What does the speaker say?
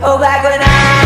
Oh, back when I